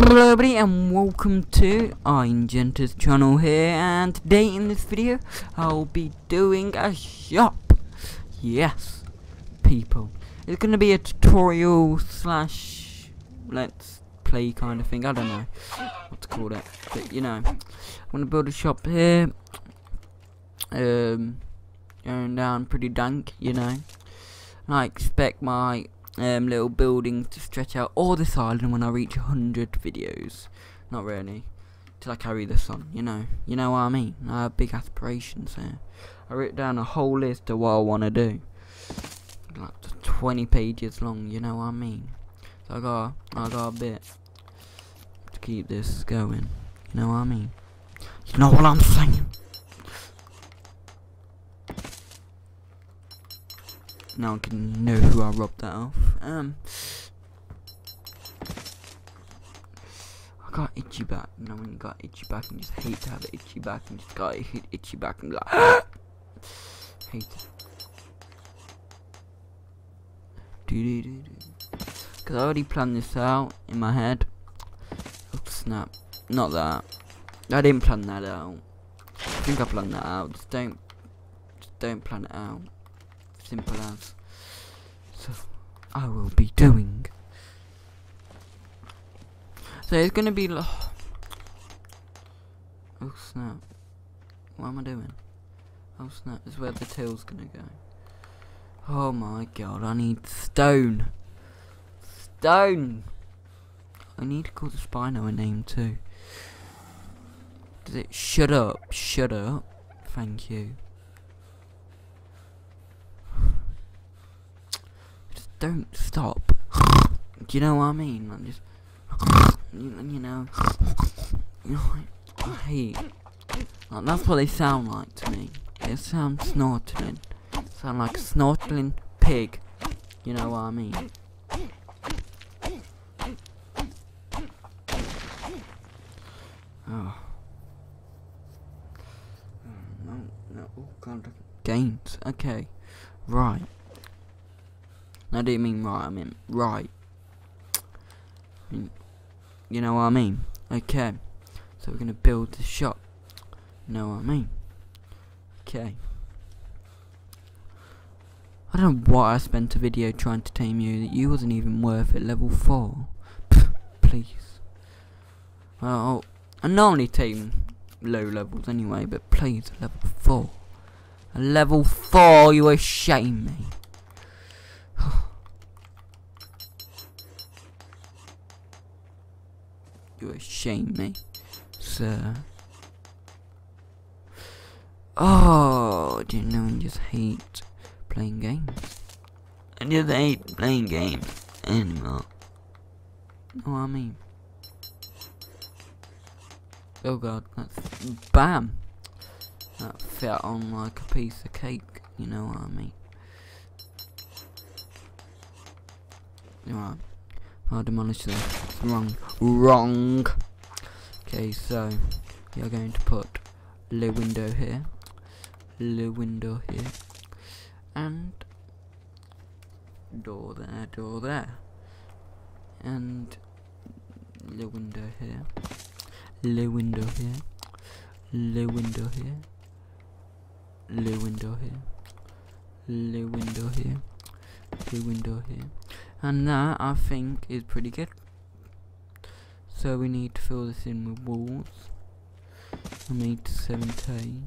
Hello everybody and welcome to Iron Genta's channel here and today in this video I'll be doing a shop. Yes, people. It's to be a tutorial slash let's play kind of thing. I don't know what to call it. But you know, I'm to build a shop here. Um, going down pretty dank, you know. And I expect my um, little building to stretch out all this island when I reach 100 videos. Not really. Till I carry this on, you know. You know what I mean? I have big aspirations here. I wrote down a whole list of what I want to do. Like 20 pages long, you know what I mean? So I got, I got a bit to keep this going. You know what I mean? You know what I'm saying? Now I can know who I robbed that off. Um, I got itchy back. You know when you got itchy back and just hate to have it itchy back and just got hit itchy back and like, hate. Do do do do. Cause I already planned this out in my head. Oh snap! Not that. I didn't plan that out. I think I planned that out. Just don't, just don't plan it out simple as. So, I will be doing. So it's gonna be. Oh snap! What am I doing? Oh snap! This is where the tail's gonna go. Oh my god! I need stone. Stone. I need to call the Spino a name too. Does it shut up? Shut up. Thank you. Don't stop. Do you know what I mean? Like just, you, you know, you know, I, I hate. Like, that's what they sound like to me. They sound snorting. Sound like a snorting pig. You know what I mean? Oh. No, no, oh god. Games. Okay. Right. I didn't mean right, I mean right. I mean, you know what I mean? Okay. So we're going to build the shop. You know what I mean? Okay. I don't know why I spent a video trying to tame you that you wasn't even worth it level 4. please. Well, I normally tame low levels anyway, but please, level 4. A level 4, you shame me. You shame me, sir. Oh, do you know I just hate playing games? I just hate playing games anymore. Know what I mean? Oh god, that's BAM! That fit on like a piece of cake, you know what I mean? Alright. I'll demolish this. Wrong. Wrong. Okay, so we are going to put a window here, a window here, and door there, door there, and the window here, the window here, the window here, the window here, the window here, the window here, and that I think is pretty good. So we need to fill this in with walls. I need 70.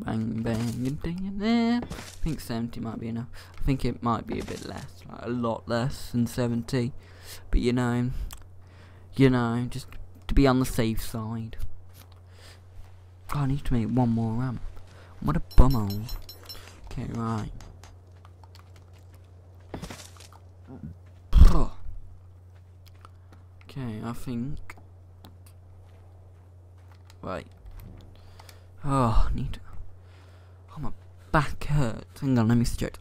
Bang, bang, ding there. I think 70 might be enough. I think it might be a bit less, like a lot less than 70. But you know, you know, just to be on the safe side. God, I need to make one more ramp. What a bumhole. Okay, right. Okay, I think. Right. Oh, I need. Oh, my back hurts. Hang on, let me stretch.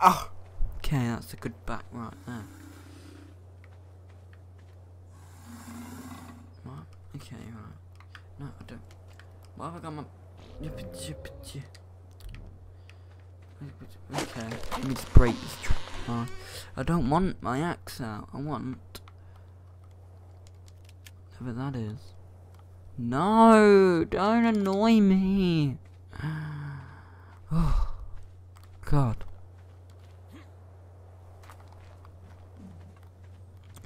Oh. Okay, that's a good back right there. What? Okay, right. No, I don't. Why have I got my. Okay, let me just break this. Uh, I don't want my axe out. I want whatever that is. No, don't annoy me. Oh, God.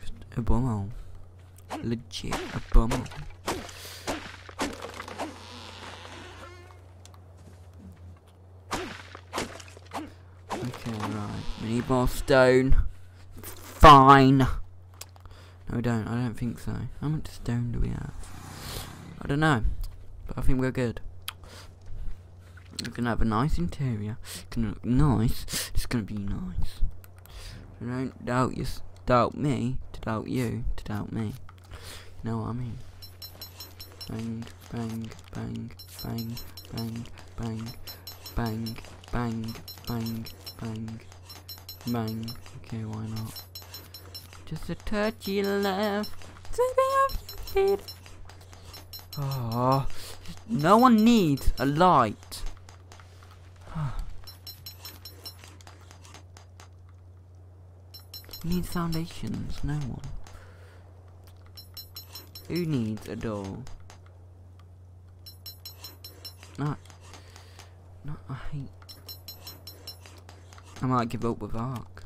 Just a bummer. Legit a bummer. Okay, right. We need more stone. Fine. No, we don't. I don't think so. How much stone do we have? I don't know. But I think we're good. We're gonna have a nice interior. It's gonna look nice. It's gonna be nice. Don't doubt you. Doubt me to doubt you to doubt me. You know what I mean? Bang, bang, bang, bang, bang, bang, bang, bang, bang, bang, bang. Okay, why not? Just a touchy left. Sweeping off your feet. Oh, no one needs a light. needs foundations? No one. Who needs a door? Not. Not. I hate. I might give up with Ark.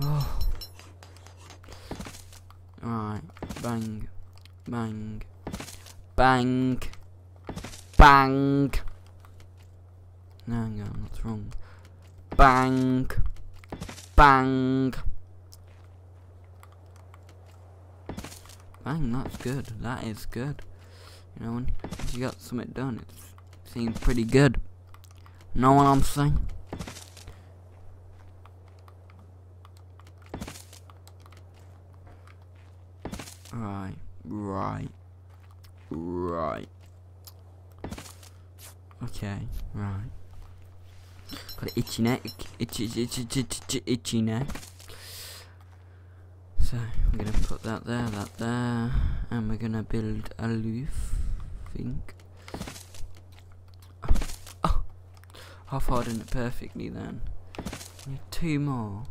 Oh. Alright. Bang. Bang. Bang. Bang. No, hang on, that's wrong. Bang. Bang. Bang, that's good. That is good. You know, when you got something done, it seems pretty good. Know what I'm saying? Right, right, right. Okay, right. Got an itchy neck, itchy, itchy, itchy, itchy, itchy neck. So, we're gonna put that there, that there, and we're gonna build a roof, think. Oh, oh. half hardened it perfectly then. Need two more.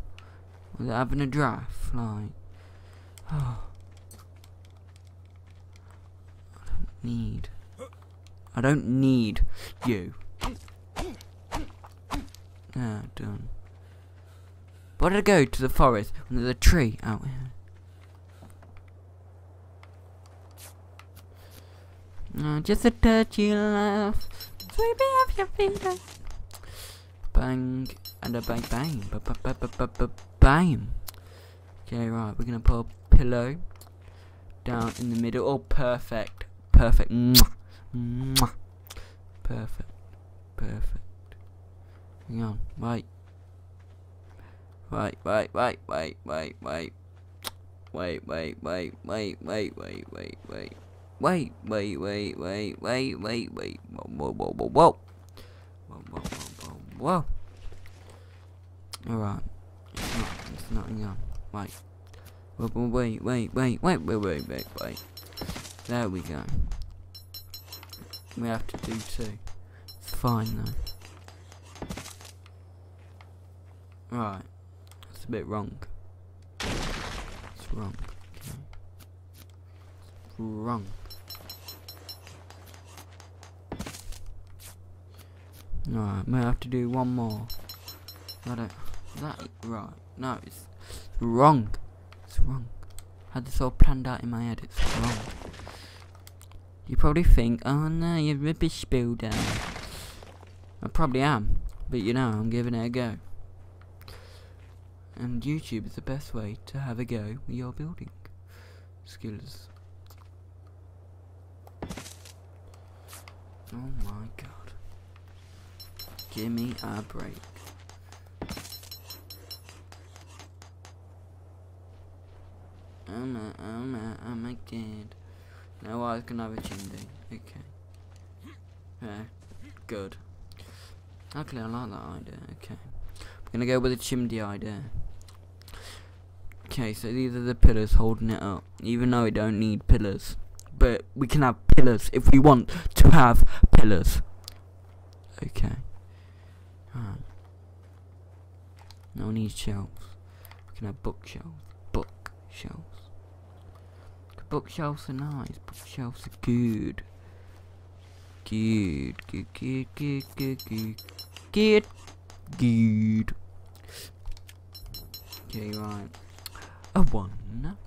It having a draft? Like, oh. I don't need. I don't need you. Ah, done. Why did I go to the forest when there's a tree out here? No, just a touchy laugh. Sweeping off your feet. Bang and a bang bang. Ba ba ba ba ba ba bang. Okay, right, we're gonna put a pillow down in the middle. Oh, perfect. Perfect. Perfect. Perfect. Hang on, wait. Wait, wait, wait, wait, wait, wait. Wait, wait, wait, wait, wait, wait, wait, wait. Wait, wait, wait, wait, wait, wait, wait. Whoa, whoa, whoa, whoa, whoa. Whoa, whoa, whoa, whoa, whoa. Alright. It's not, it's not, hang on. Wait. Wait, wait, wait, wait, wait, wait, wait, wait, wait. There we go. We have to do two. It's fine though. Right. That's a bit wrong. It's wrong. Okay. It's wrong. Alright, may have to do one more. I don't. That right? No, it's wrong. It's wrong. I had this all planned out in my head. It's wrong. You probably think, oh no, you're rubbish builder. I probably am, but you know, I'm giving it a go. And YouTube is the best way to have a go with your building skills. Oh my god. Give me a break. I'm a, I'm a, I'm a kid. Now I can have a chimney. Okay. Yeah, good. Actually, I like that idea. Okay. I'm gonna go with the chimney idea. Okay, so these are the pillars holding it up. Even though we don't need pillars. But we can have pillars if we want to have pillars. Okay. Alright. No one needs shelves. We can have bookshelves. Bookshelves. Bookshelves are nice. Bookshelves are good. Good, good, good, good, good, good, good, good. Okay, right. A one.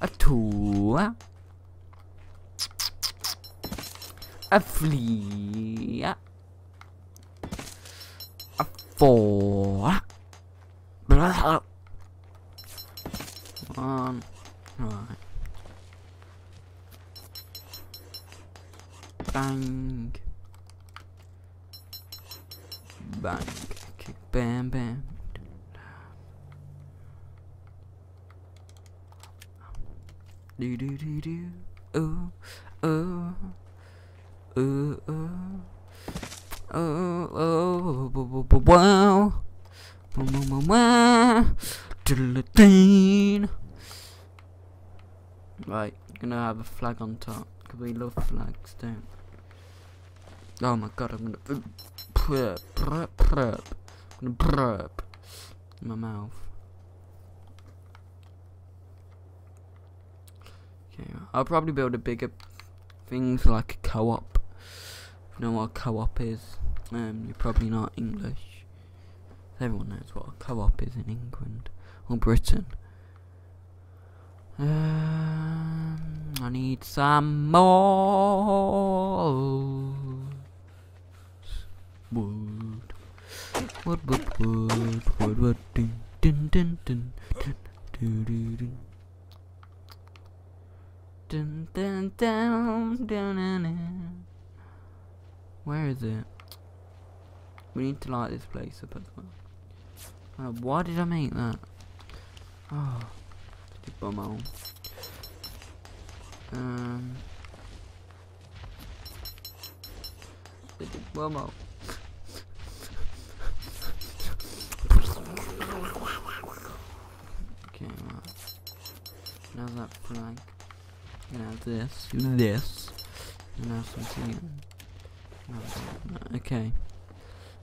A two. A three. A four. Come on. Right. Bang. Bang. Kick. Bam, bam. Do do do do. Oh, oh, oh, oh, oh, oh, oh, oh, wow, wow, wow, wow, wow, wow, Right, gonna have a flag on top. Cause we love flags, don't we? Oh my god, I'm gonna prep, prep, prep. I'm gonna prep in my mouth. Okay, I'll probably build a bigger things like a co-op. You know what a co-op is? Um, you're probably not English. Everyone knows what a co-op is in England or Britain. Um, I need some more wood. Wood, wood, wood, wood, wood, dun dun dun dun dun dun dun Dun, dun, dun, dun, dun, dun. Where is it? We need to light this place up as well. Uh, why did I make that? Oh bummer. Um. Bummer. Okay, right. Now that flag. Now this, this, now something. Okay.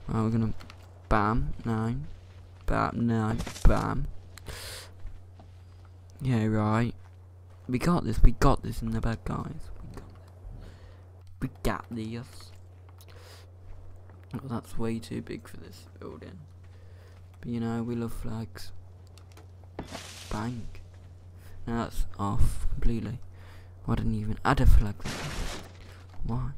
Right, we're gonna bam nine, bam nine, bam. Yeah, right. We got this. We got this in the bed, guys. We got this. We got this. Well, that's way too big for this building. But you know, we love flags. Bang. Now that's off completely. I didn't even add a flag there. Why?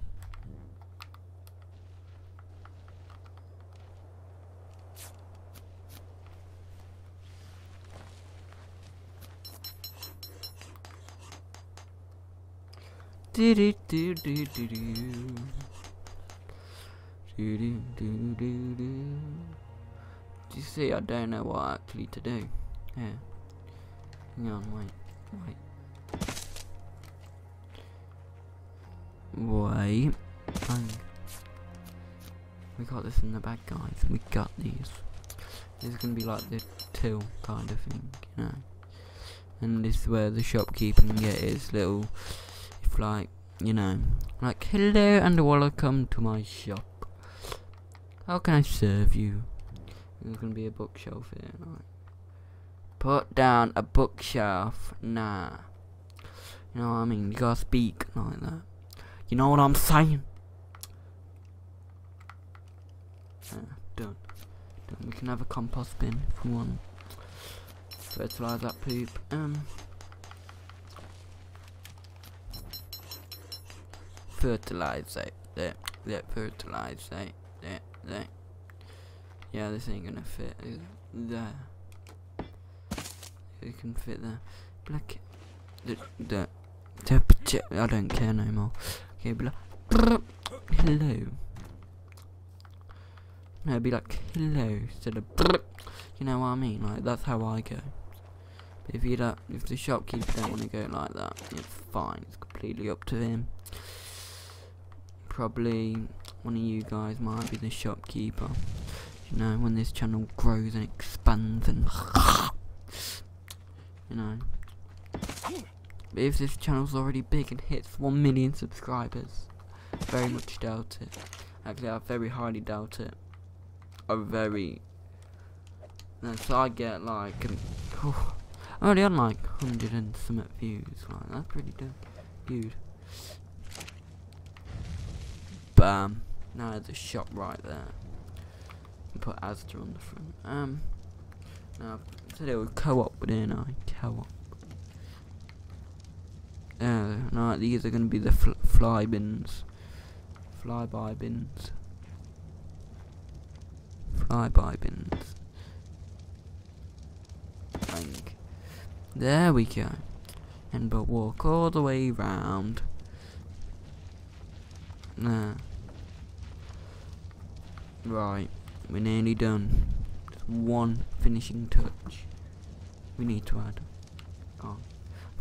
Do do do do do do. Do do do do do. You see? I don't know what actually to do. Yeah. Hang on, wait, wait. Wait. Bang. We got this in the bag, guys. We got these. This is gonna be like the till kind of thing, you know. And this is where the shopkeeper can get his little, like, you know, like hello and welcome to my shop. How can I serve you? There's gonna be a bookshelf here, right? Put down a bookshelf. Nah. You know what I mean? You gotta speak like that. You know what I'm saying? Yeah, done. Done. We can have a compost bin if we want. Fertilize that poop. Um. Fertilize it. Eh, there. There. Fertilize it. Eh, there. There. Yeah, this ain't gonna fit. There. It can fit there. Black. The. The. the I don't care no more. Okay, "Brr, hello. No, be like hello instead of. You know what I mean? Like that's how I go. But if you don't, if the shopkeeper don't want to go like that, it's fine. It's completely up to him. Probably one of you guys might be the shopkeeper. You know, when this channel grows and expands and you know. But if this channel's already big and hits 1 million subscribers, very much doubt it. Actually, I very highly doubt it. are very. So I get like, oh, I already on like hundred and some views. Like that's pretty good, good. Now there's a shop right there. Put Asda on the front. Um, now I said it was co-op, didn't I? Co-op. Uh, no, these are gonna be the fl fly bins. Flyby bins. Flyby bins. Bang. There we go. And but walk all the way round. There. Right, we're nearly done. Just one finishing touch. We need to add. Oh,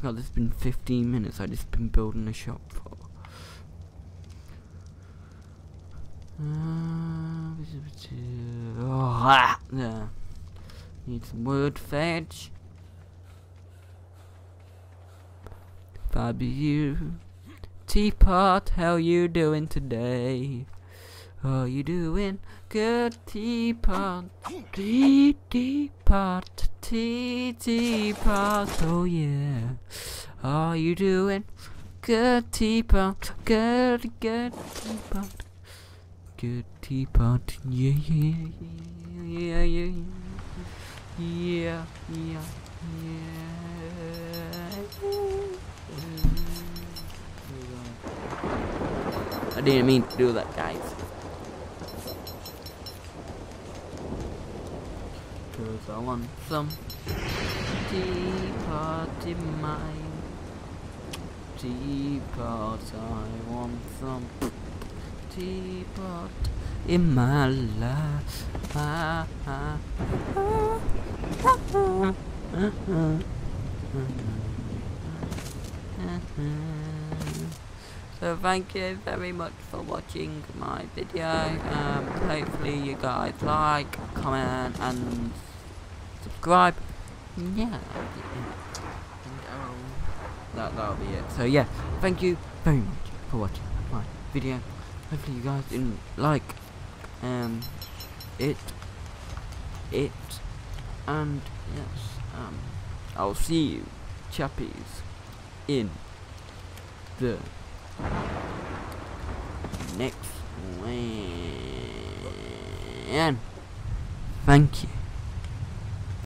God, this has been 15 minutes. I just been building a shop for. Uh, oh, ah, there. Need some wood fetch. You, teapot, how you doing today? Are you doing good, teapot? Tea, teapot, tea, teapot, oh yeah. Are you doing good, teapot? Good, good, teapot. Good teapot, yeah, yeah, yeah, yeah, yeah, yeah, yeah, yeah. I didn't mean to do that, guys. Cause I want some teapot in my teapot. I want some teapot in my life. So thank you very much for watching my video. Um, hopefully you guys like, comment and subscribe. Yeah. Um, that, that'll be it. So yeah, thank you very much for watching my video. Hopefully you guys didn't like um it it and yes um I'll see you chappies in the next one. Thank you.